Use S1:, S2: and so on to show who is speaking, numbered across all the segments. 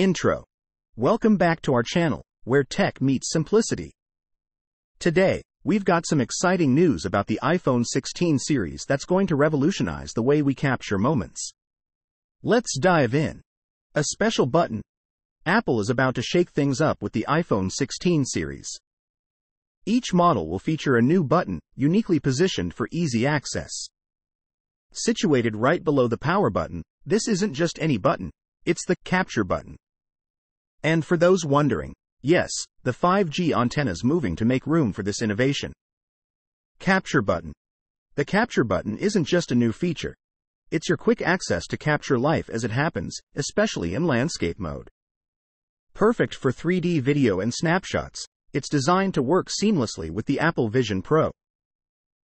S1: Intro. Welcome back to our channel, where tech meets simplicity. Today, we've got some exciting news about the iPhone 16 series that's going to revolutionize the way we capture moments. Let's dive in. A special button. Apple is about to shake things up with the iPhone 16 series. Each model will feature a new button, uniquely positioned for easy access. Situated right below the power button, this isn't just any button, it's the capture button. And for those wondering, yes, the 5G antenna's moving to make room for this innovation. Capture button. The capture button isn't just a new feature. It's your quick access to capture life as it happens, especially in landscape mode. Perfect for 3D video and snapshots, it's designed to work seamlessly with the Apple Vision Pro.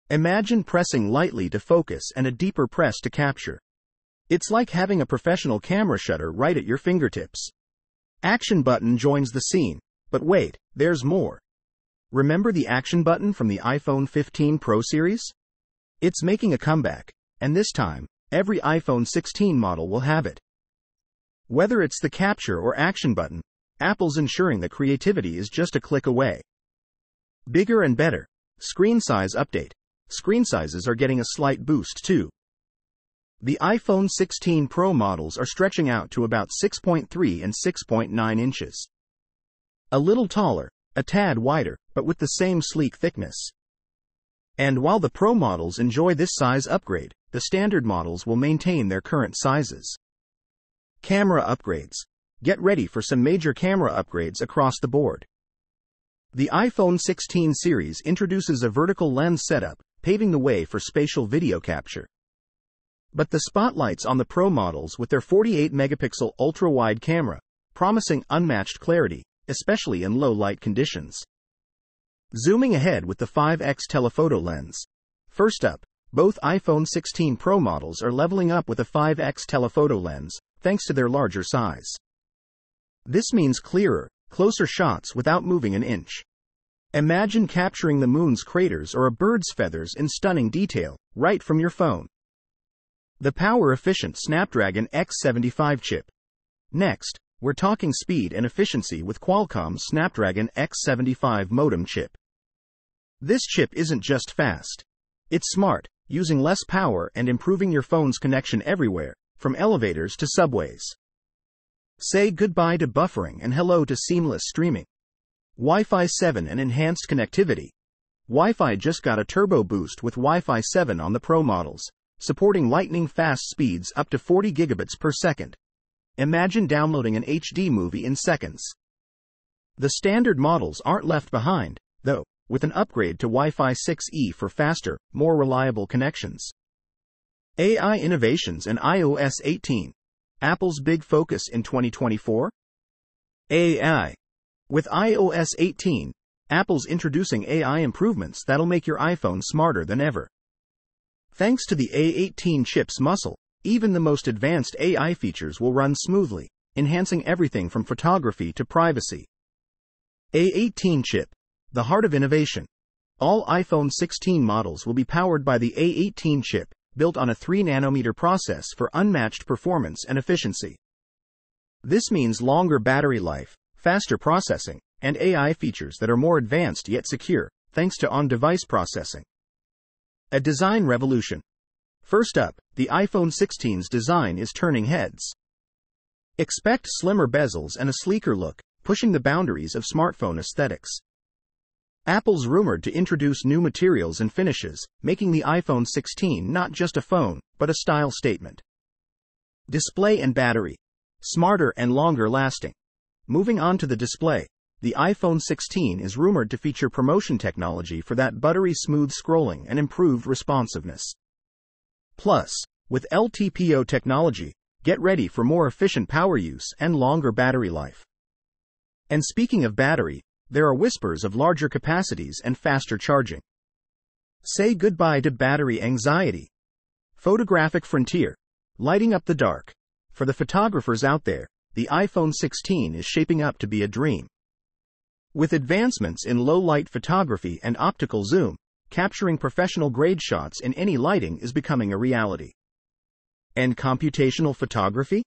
S1: Imagine pressing lightly to focus and a deeper press to capture. It's like having a professional camera shutter right at your fingertips. Action button joins the scene, but wait, there's more. Remember the action button from the iPhone 15 Pro series? It's making a comeback, and this time, every iPhone 16 model will have it. Whether it's the capture or action button, Apple's ensuring that creativity is just a click away. Bigger and better. Screen size update screen sizes are getting a slight boost too. The iPhone 16 Pro models are stretching out to about 6.3 and 6.9 inches. A little taller, a tad wider, but with the same sleek thickness. And while the Pro models enjoy this size upgrade, the standard models will maintain their current sizes. Camera upgrades. Get ready for some major camera upgrades across the board. The iPhone 16 series introduces a vertical lens setup paving the way for spatial video capture. But the spotlights on the Pro models with their 48 megapixel ultra wide camera, promising unmatched clarity, especially in low light conditions. Zooming ahead with the 5x telephoto lens. First up, both iPhone 16 Pro models are leveling up with a 5x telephoto lens, thanks to their larger size. This means clearer, closer shots without moving an inch. Imagine capturing the moon's craters or a bird's feathers in stunning detail, right from your phone. The power efficient Snapdragon X75 chip. Next, we're talking speed and efficiency with Qualcomm's Snapdragon X75 modem chip. This chip isn't just fast. It's smart, using less power and improving your phone's connection everywhere, from elevators to subways. Say goodbye to buffering and hello to seamless streaming. Wi-Fi 7 and enhanced connectivity. Wi-Fi just got a turbo boost with Wi-Fi 7 on the Pro models, supporting lightning fast speeds up to 40 gigabits per second. Imagine downloading an HD movie in seconds. The standard models aren't left behind, though, with an upgrade to Wi-Fi 6E for faster, more reliable connections. AI innovations and iOS 18. Apple's big focus in 2024? AI. With iOS 18, Apple's introducing AI improvements that'll make your iPhone smarter than ever. Thanks to the A18 chip's muscle, even the most advanced AI features will run smoothly, enhancing everything from photography to privacy. A18 chip, the heart of innovation. All iPhone 16 models will be powered by the A18 chip, built on a 3 nanometer process for unmatched performance and efficiency. This means longer battery life, faster processing, and AI features that are more advanced yet secure, thanks to on device processing. A design revolution. First up, the iPhone 16's design is turning heads. Expect slimmer bezels and a sleeker look, pushing the boundaries of smartphone aesthetics. Apple's rumored to introduce new materials and finishes, making the iPhone 16 not just a phone, but a style statement. Display and battery. Smarter and longer lasting. Moving on to the display, the iPhone 16 is rumored to feature ProMotion technology for that buttery smooth scrolling and improved responsiveness. Plus, with LTPO technology, get ready for more efficient power use and longer battery life. And speaking of battery, there are whispers of larger capacities and faster charging. Say goodbye to battery anxiety. Photographic frontier. Lighting up the dark. For the photographers out there, the iPhone 16 is shaping up to be a dream. With advancements in low light photography and optical zoom, capturing professional grade shots in any lighting is becoming a reality. And computational photography?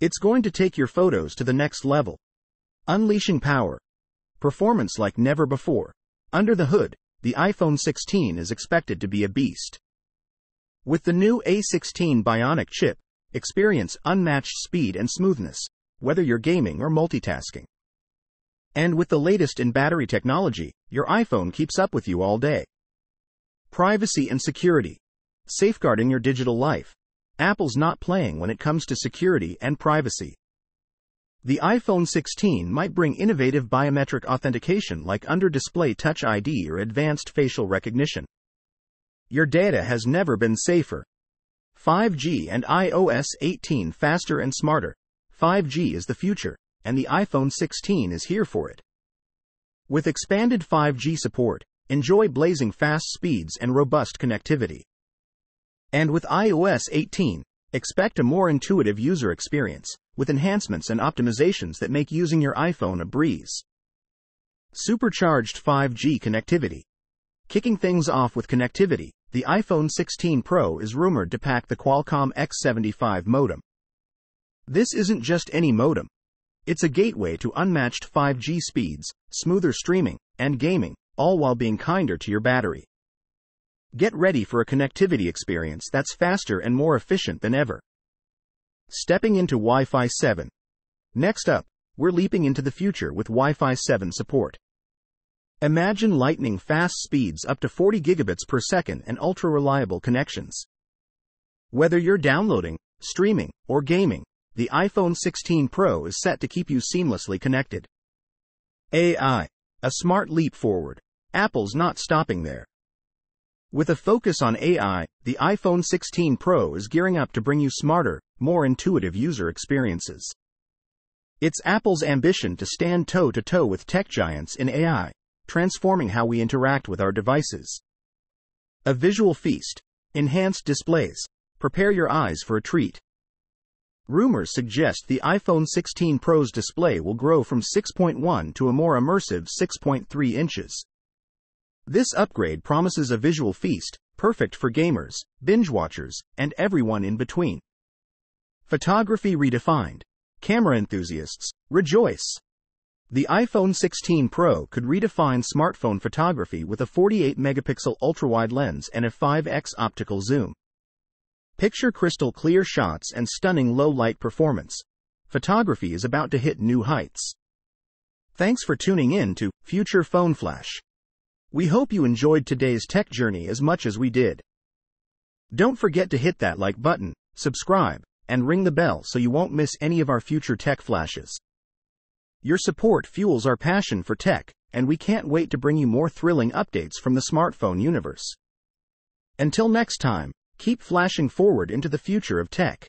S1: It's going to take your photos to the next level. Unleashing power. Performance like never before. Under the hood, the iPhone 16 is expected to be a beast. With the new A16 Bionic chip, experience unmatched speed and smoothness, whether you're gaming or multitasking. And with the latest in battery technology, your iPhone keeps up with you all day. Privacy and security. Safeguarding your digital life. Apple's not playing when it comes to security and privacy. The iPhone 16 might bring innovative biometric authentication like under display Touch ID or advanced facial recognition. Your data has never been safer. 5G and iOS 18 faster and smarter. 5G is the future, and the iPhone 16 is here for it. With expanded 5G support, enjoy blazing fast speeds and robust connectivity. And with iOS 18, expect a more intuitive user experience with enhancements and optimizations that make using your iPhone a breeze. Supercharged 5G connectivity. Kicking things off with connectivity, the iPhone 16 Pro is rumored to pack the Qualcomm X75 modem. This isn't just any modem. It's a gateway to unmatched 5G speeds, smoother streaming, and gaming, all while being kinder to your battery. Get ready for a connectivity experience that's faster and more efficient than ever. Stepping into Wi Fi 7. Next up, we're leaping into the future with Wi Fi 7 support. Imagine lightning fast speeds up to 40 gigabits per second and ultra reliable connections. Whether you're downloading, streaming, or gaming, the iPhone 16 Pro is set to keep you seamlessly connected. AI, a smart leap forward. Apple's not stopping there. With a focus on AI, the iPhone 16 Pro is gearing up to bring you smarter, more intuitive user experiences. It's Apple's ambition to stand toe to toe with tech giants in AI, transforming how we interact with our devices. A visual feast, enhanced displays, prepare your eyes for a treat. Rumors suggest the iPhone 16 Pro's display will grow from 6.1 to a more immersive 6.3 inches. This upgrade promises a visual feast, perfect for gamers, binge watchers, and everyone in between. Photography redefined. Camera enthusiasts, rejoice! The iPhone 16 Pro could redefine smartphone photography with a 48 megapixel ultra-wide lens and a 5x optical zoom. Picture crystal clear shots and stunning low light performance. Photography is about to hit new heights. Thanks for tuning in to Future Phone Flash. We hope you enjoyed today's tech journey as much as we did. Don't forget to hit that like button, subscribe, and ring the bell so you won't miss any of our future tech flashes. Your support fuels our passion for tech, and we can't wait to bring you more thrilling updates from the smartphone universe. Until next time, keep flashing forward into the future of tech.